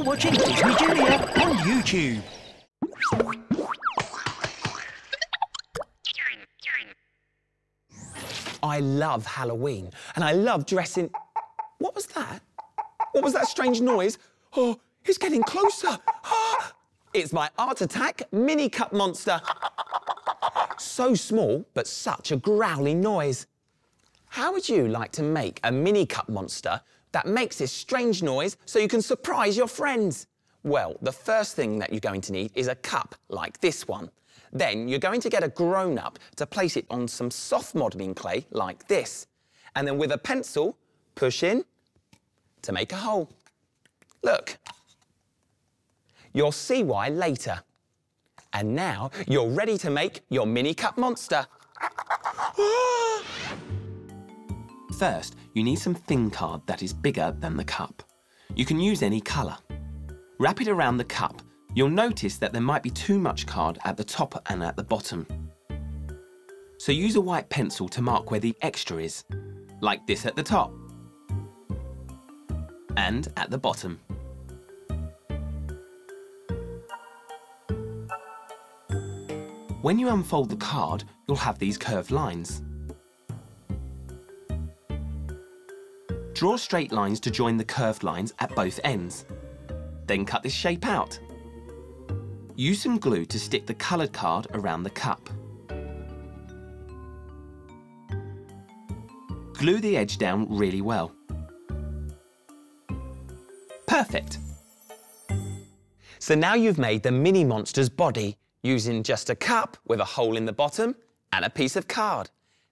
You're watching Disney Junior on YouTube. I love Halloween and I love dressing... What was that? What was that strange noise? Oh, it's getting closer. Ah! It's my Art Attack Mini Cup Monster. So small, but such a growling noise. How would you like to make a mini cup monster that makes this strange noise so you can surprise your friends? Well, the first thing that you're going to need is a cup like this one. Then you're going to get a grown-up to place it on some soft modelling clay like this. And then with a pencil, push in to make a hole. Look. You'll see why later. And now you're ready to make your mini cup monster. Ah! First, you need some thin card that is bigger than the cup. You can use any colour. Wrap it around the cup you'll notice that there might be too much card at the top and at the bottom. So use a white pencil to mark where the extra is, like this at the top and at the bottom. When you unfold the card, you'll have these curved lines. Draw straight lines to join the curved lines at both ends. Then cut this shape out. Use some glue to stick the coloured card around the cup. Glue the edge down really well. Perfect! So now you've made the mini monster's body using just a cup with a hole in the bottom and a piece of card.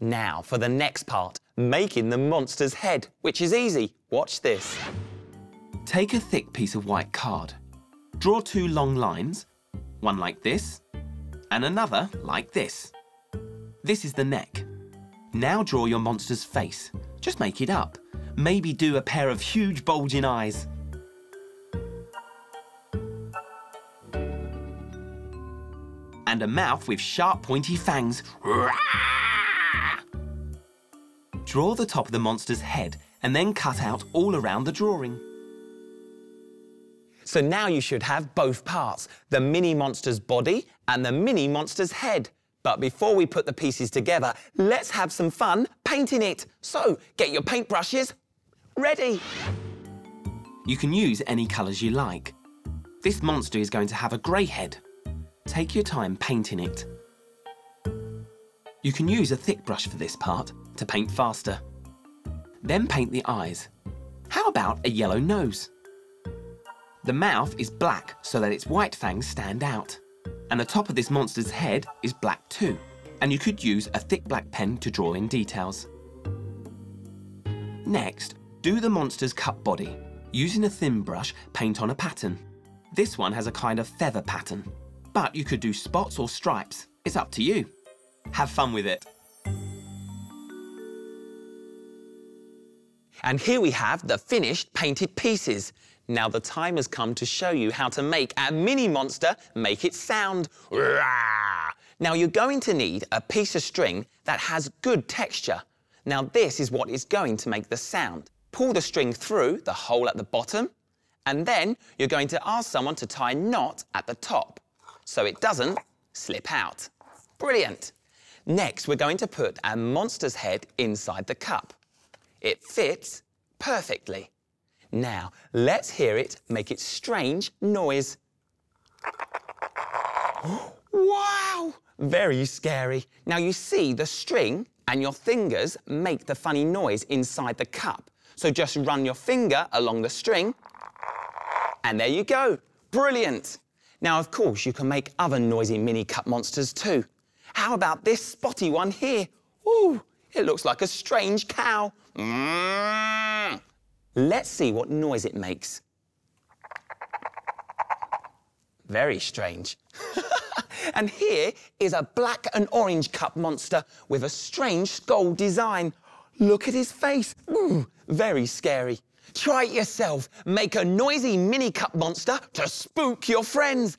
Now for the next part, making the monster's head, which is easy. Watch this. Take a thick piece of white card. Draw two long lines one like this, and another like this. This is the neck. Now draw your monster's face. Just make it up. Maybe do a pair of huge bulging eyes. And a mouth with sharp pointy fangs. Draw the top of the monster's head and then cut out all around the drawing. So now you should have both parts, the mini monster's body and the mini monster's head. But before we put the pieces together, let's have some fun painting it. So get your paintbrushes ready. You can use any colours you like. This monster is going to have a grey head. Take your time painting it. You can use a thick brush for this part to paint faster. Then paint the eyes. How about a yellow nose? The mouth is black so that its white fangs stand out. And the top of this monster's head is black too. And you could use a thick black pen to draw in details. Next, do the monster's cup body. Using a thin brush, paint on a pattern. This one has a kind of feather pattern. But you could do spots or stripes. It's up to you. Have fun with it. And here we have the finished painted pieces. Now the time has come to show you how to make a mini monster make it sound. Now you're going to need a piece of string that has good texture. Now this is what is going to make the sound. Pull the string through the hole at the bottom and then you're going to ask someone to tie a knot at the top so it doesn't slip out. Brilliant. Next, we're going to put a monster's head inside the cup. It fits perfectly. Now, let's hear it make its strange noise. wow! Very scary. Now, you see the string and your fingers make the funny noise inside the cup. So just run your finger along the string and there you go. Brilliant. Now, of course, you can make other noisy mini cup monsters too. How about this spotty one here? Ooh, it looks like a strange cow. Mm. Let's see what noise it makes. Very strange. and here is a black and orange cup monster with a strange skull design. Look at his face. Ooh, very scary. Try it yourself. Make a noisy mini cup monster to spook your friends.